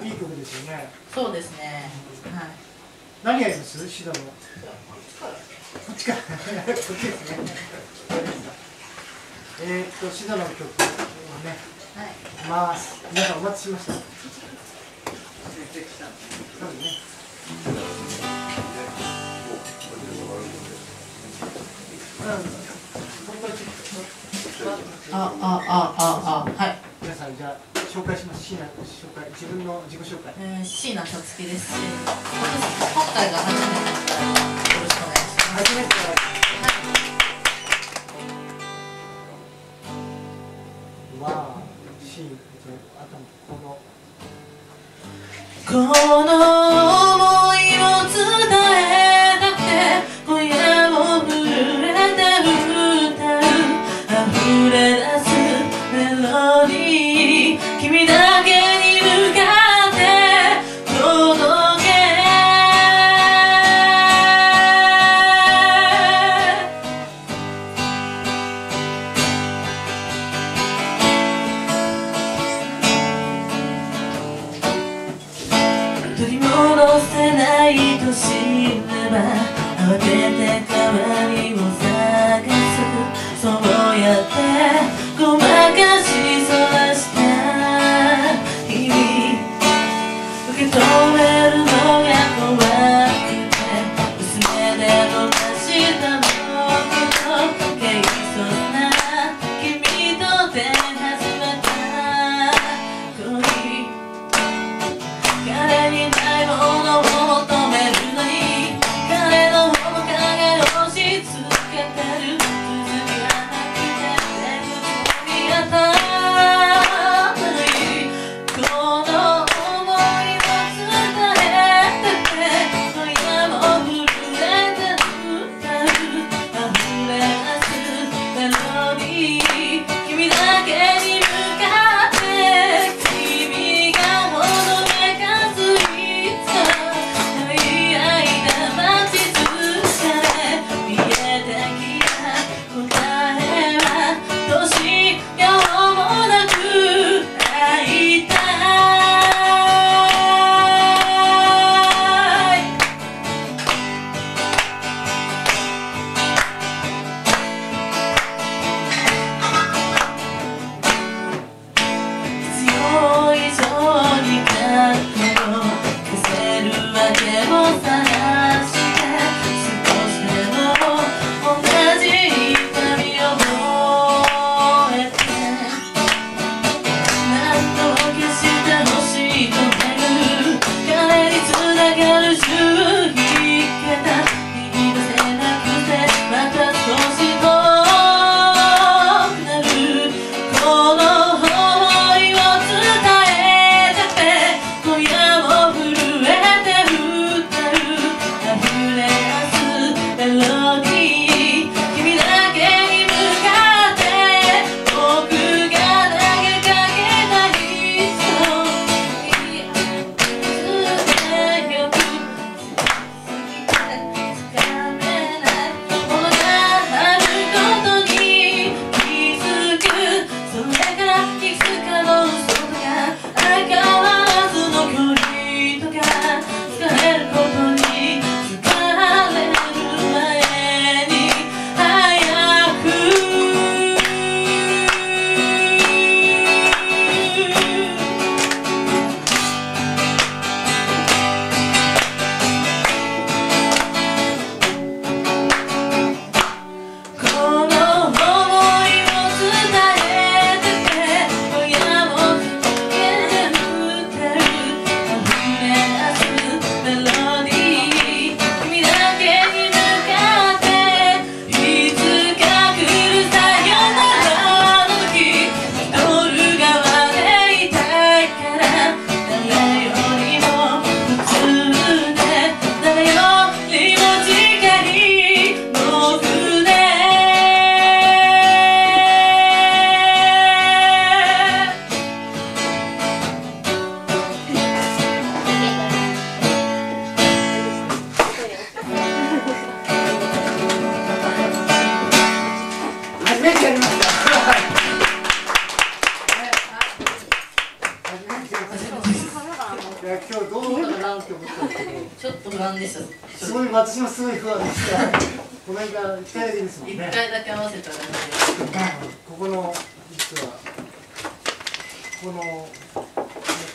いい曲ですよね。そうですね。はい。何やりますシドの。こっちから。こっちですね。えー、っと、シドの曲をね、はい。ます。皆さんお待ちしました。そうですね。あ、あ、あ、あ、あ、はい。皆さんじゃあ紹介します。椎名紹介自分の自己紹介。えー、椎名さつきです。今回が初めてよろしくお願いします。初めてはわあ、シーンあとこのこの初めてやりましたいや今日どうかなって思ったんですけどちょっと不安でしたすごい私もすごい不安でしたこの間一回だですもんね一回だけ合わせたらけでここの実はこの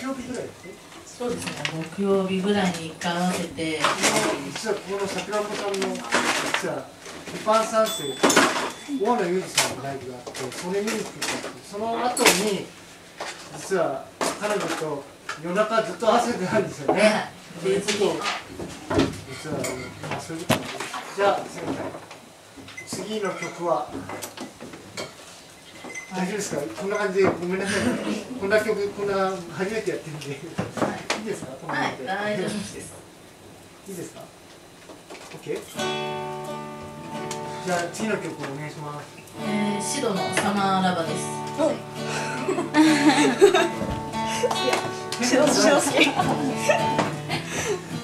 木曜日ぐらいですねそうですね、木曜日ぐらいに一回合わせて。実はここの桜子さんの、実は、ルパン三世、大野裕二さんのライブがあってそれ見に来てたんですその後に実は彼女と夜中ずっと合わせてないんですよね。で次実はまあそういうこと。なんですじゃあすみません。次の曲は大丈夫ですか？こんな感じでごめんなさい。こんな曲こんな初めてやってるんで。い。いですか？こんなはい。大丈夫です。いいですか ?OK? じゃあ次の曲お願いします。えー、シドのサマーラバです白白好き。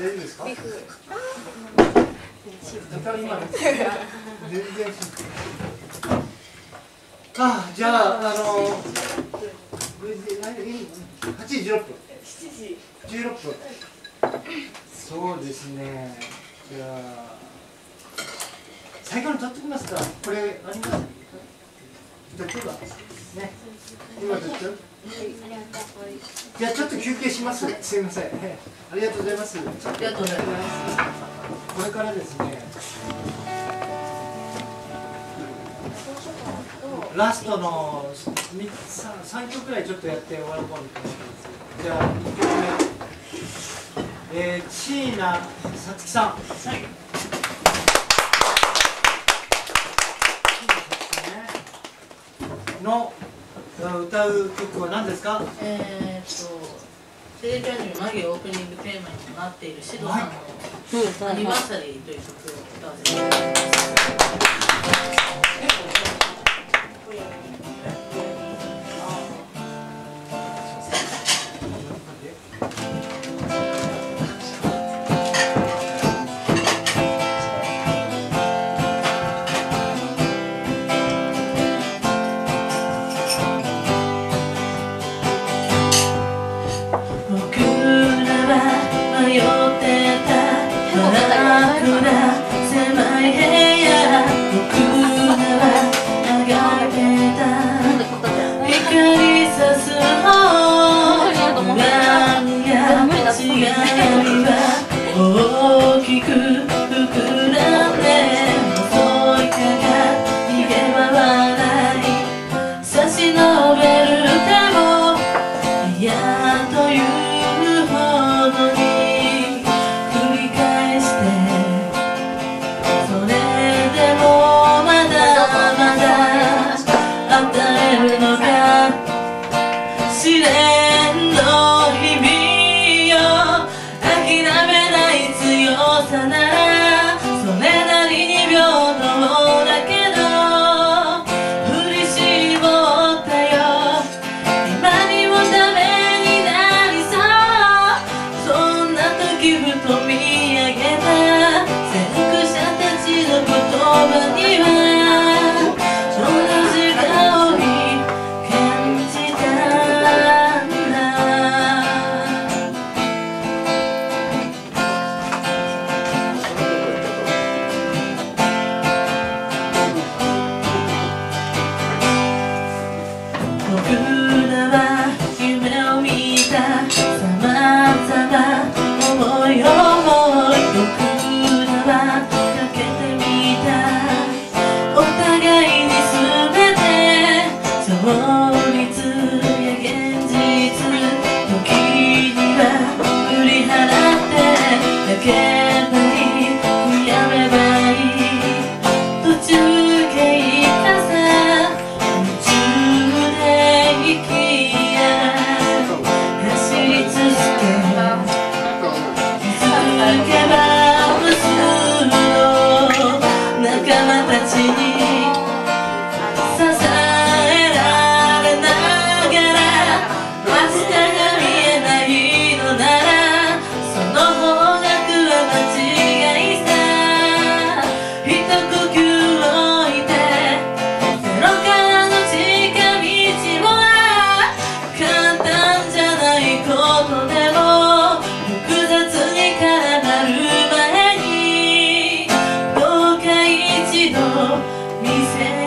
大丈夫ですか？あじゃああのこれで何8時16分。16分。そうですね。じゃあ最後に取ってきますか。らこれありますじゃあちょっとね今取ってじゃあちょっと休憩します。すいません。ええありがとうございます。ありがとうございますこれからですね。ラストの3つ3曲くらいちょっとやって終わろうと思います。じゃあ1曲目。えー、椎名さつきさんの歌う曲は何ですか？えー、っとテレビアニメ「マギオープニングテーマにもなっているシドさんの「アニバーサリー」という曲を歌わせていただきます。Калата цени He said.